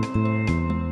Música